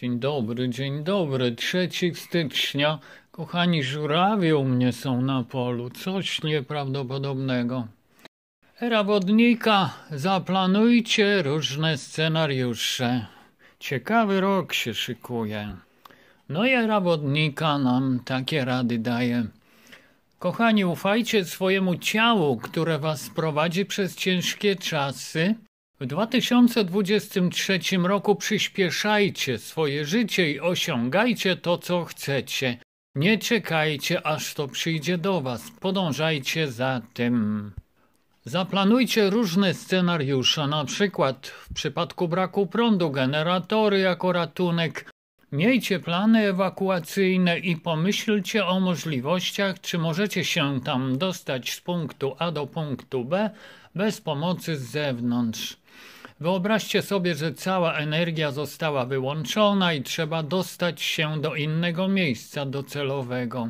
Dzień dobry, dzień dobry. 3 stycznia. Kochani żurawie u mnie są na polu. Coś nieprawdopodobnego. Era wodnika, zaplanujcie różne scenariusze. Ciekawy rok się szykuje. No i era wodnika nam takie rady daje. Kochani, ufajcie swojemu ciału, które was prowadzi przez ciężkie czasy. W 2023 roku przyspieszajcie swoje życie i osiągajcie to, co chcecie. Nie czekajcie, aż to przyjdzie do was. Podążajcie za tym. Zaplanujcie różne scenariusze, na przykład w przypadku braku prądu, generatory jako ratunek. Miejcie plany ewakuacyjne i pomyślcie o możliwościach, czy możecie się tam dostać z punktu A do punktu B bez pomocy z zewnątrz. Wyobraźcie sobie, że cała energia została wyłączona i trzeba dostać się do innego miejsca docelowego.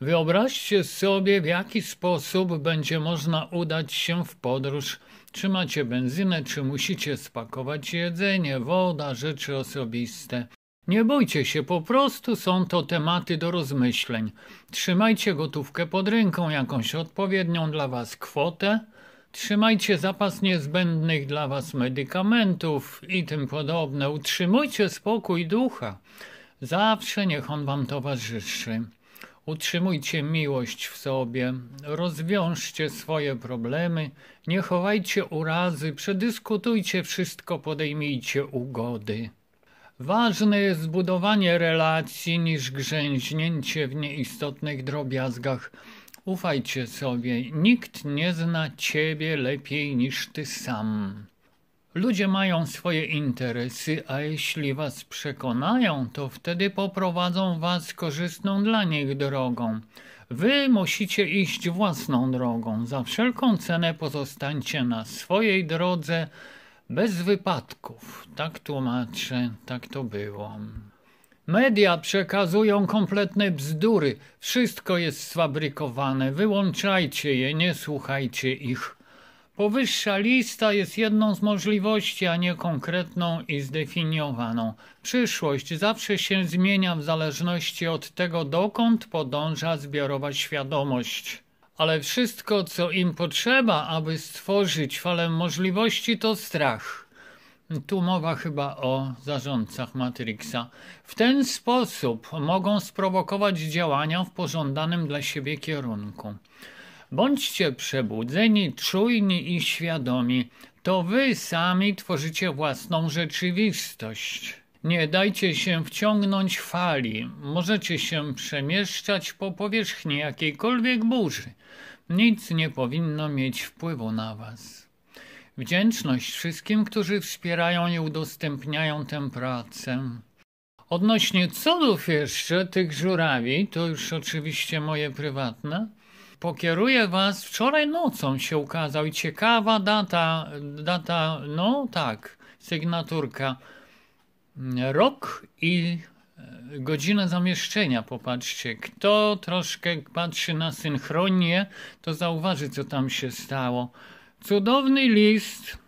Wyobraźcie sobie, w jaki sposób będzie można udać się w podróż. Czy macie benzynę, czy musicie spakować jedzenie, woda, rzeczy osobiste. Nie bójcie się, po prostu są to tematy do rozmyśleń. Trzymajcie gotówkę pod ręką, jakąś odpowiednią dla Was kwotę. Trzymajcie zapas niezbędnych dla Was medykamentów i tym podobne. Utrzymujcie spokój ducha. Zawsze niech on Wam towarzyszy. Utrzymujcie miłość w sobie, rozwiążcie swoje problemy, nie chowajcie urazy, przedyskutujcie wszystko, podejmijcie ugody. Ważne jest zbudowanie relacji niż grzęźnięcie w nieistotnych drobiazgach. Ufajcie sobie, nikt nie zna ciebie lepiej niż ty sam. Ludzie mają swoje interesy, a jeśli was przekonają, to wtedy poprowadzą was korzystną dla nich drogą. Wy musicie iść własną drogą. Za wszelką cenę pozostańcie na swojej drodze bez wypadków. Tak tłumaczę, tak to było. Media przekazują kompletne bzdury. Wszystko jest sfabrykowane. Wyłączajcie je, nie słuchajcie ich. Powyższa lista jest jedną z możliwości, a nie konkretną i zdefiniowaną. Przyszłość zawsze się zmienia w zależności od tego, dokąd podąża zbiorowa świadomość. Ale wszystko, co im potrzeba, aby stworzyć falę możliwości, to strach. Tu mowa chyba o zarządcach Matrixa. W ten sposób mogą sprowokować działania w pożądanym dla siebie kierunku. Bądźcie przebudzeni, czujni i świadomi. To wy sami tworzycie własną rzeczywistość. Nie dajcie się wciągnąć fali. Możecie się przemieszczać po powierzchni jakiejkolwiek burzy. Nic nie powinno mieć wpływu na was. Wdzięczność wszystkim, którzy wspierają i udostępniają tę pracę. Odnośnie cudów jeszcze tych żurawi, to już oczywiście moje prywatne, pokieruję was. Wczoraj nocą się ukazał i ciekawa data, data, no tak, sygnaturka. Rok i e, godzinę zamieszczenia, popatrzcie. Kto troszkę patrzy na synchronię, to zauważy, co tam się stało. Cudowny list.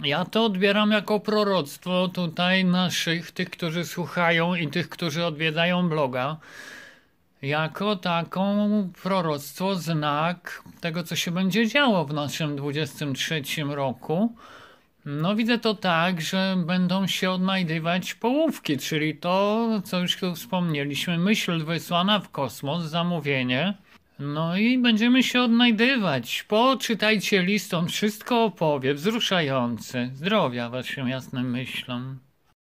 Ja to odbieram jako proroctwo tutaj naszych, tych, którzy słuchają i tych, którzy odwiedzają bloga jako taką proroctwo, znak tego, co się będzie działo w naszym 23 roku. No widzę to tak, że będą się odnajdywać połówki, czyli to, co już tu wspomnieliśmy, myśl wysłana w kosmos, zamówienie. No i będziemy się odnajdywać. Poczytajcie list, on wszystko opowie, wzruszający. Zdrowia waszym jasnym myślom.